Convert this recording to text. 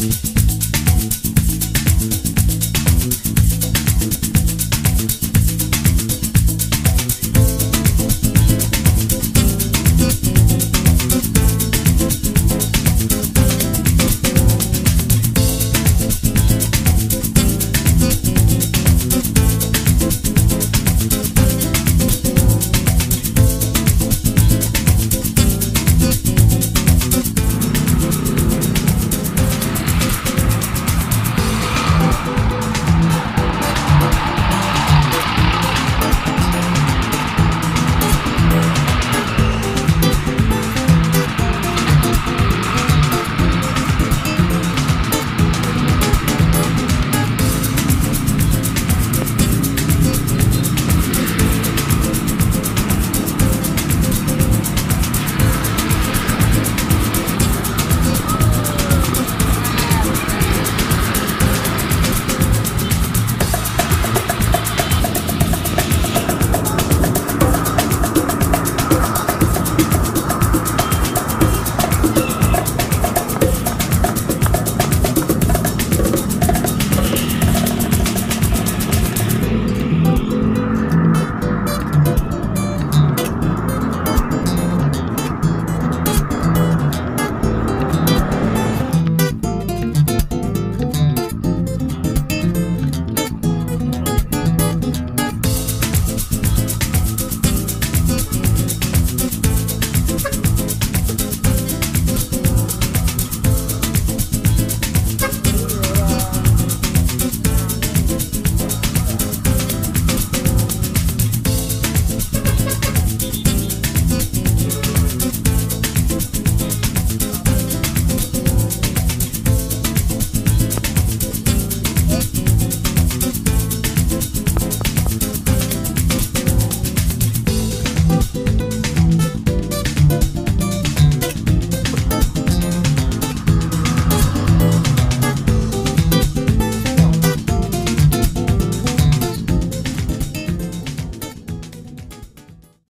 Mm-hmm.